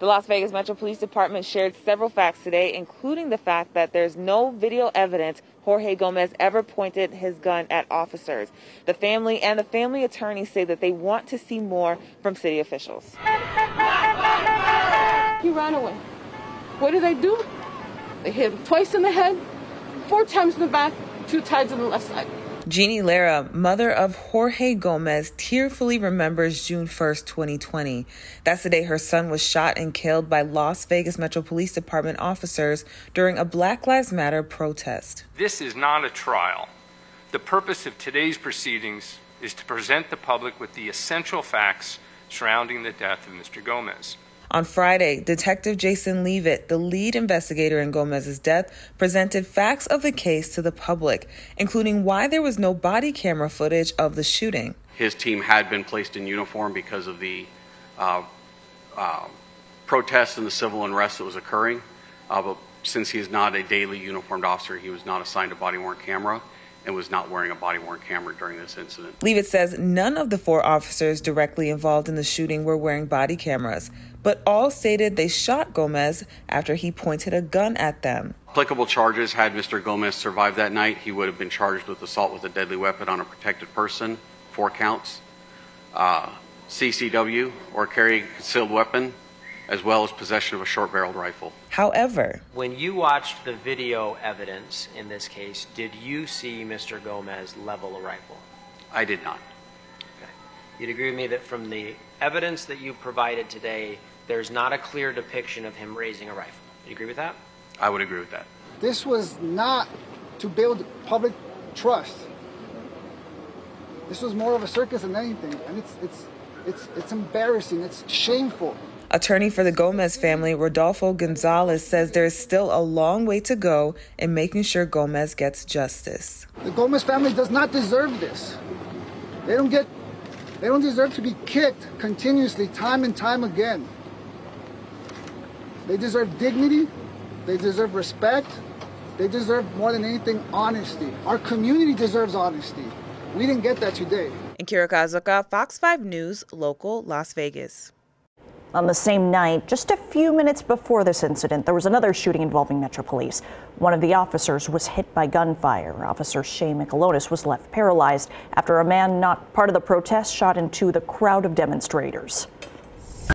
The Las Vegas Metro Police Department shared several facts today, including the fact that there's no video evidence Jorge Gomez ever pointed his gun at officers. The family and the family attorney say that they want to see more from city officials. He ran away. What did they do? They hit him twice in the head, four times in the back, two times on the left side. Jeannie Lara, mother of Jorge Gomez, tearfully remembers June 1st, 2020. That's the day her son was shot and killed by Las Vegas Metro Police Department officers during a Black Lives Matter protest. This is not a trial. The purpose of today's proceedings is to present the public with the essential facts surrounding the death of Mr. Gomez. On Friday, Detective Jason Leavitt, the lead investigator in Gomez's death, presented facts of the case to the public, including why there was no body camera footage of the shooting. His team had been placed in uniform because of the uh, uh, protests and the civil unrest that was occurring. Uh, but since he is not a daily uniformed officer, he was not assigned a body worn camera and was not wearing a body worn camera during this incident. Leavitt says none of the four officers directly involved in the shooting were wearing body cameras, but all stated they shot Gomez after he pointed a gun at them. Applicable charges had Mr. Gomez survived that night, he would have been charged with assault with a deadly weapon on a protected person, four counts, uh, CCW, or carrying a concealed weapon, as well as possession of a short barreled rifle. However, when you watched the video evidence in this case, did you see Mr. Gomez level a rifle? I did not. Okay. You'd agree with me that from the evidence that you provided today, there's not a clear depiction of him raising a rifle. Do you agree with that? I would agree with that. This was not to build public trust. This was more of a circus than anything, and it's it's it's it's embarrassing. It's shameful. Attorney for the Gomez family, Rodolfo Gonzalez, says there is still a long way to go in making sure Gomez gets justice. The Gomez family does not deserve this. They don't get they don't deserve to be kicked continuously time and time again. They deserve dignity, they deserve respect, they deserve more than anything honesty. Our community deserves honesty. We didn't get that today. In Kira Kazuka, Fox 5 News, local Las Vegas. On the same night, just a few minutes before this incident, there was another shooting involving Metro Police. One of the officers was hit by gunfire. Officer Shay Mikalonis was left paralyzed after a man not part of the protest shot into the crowd of demonstrators.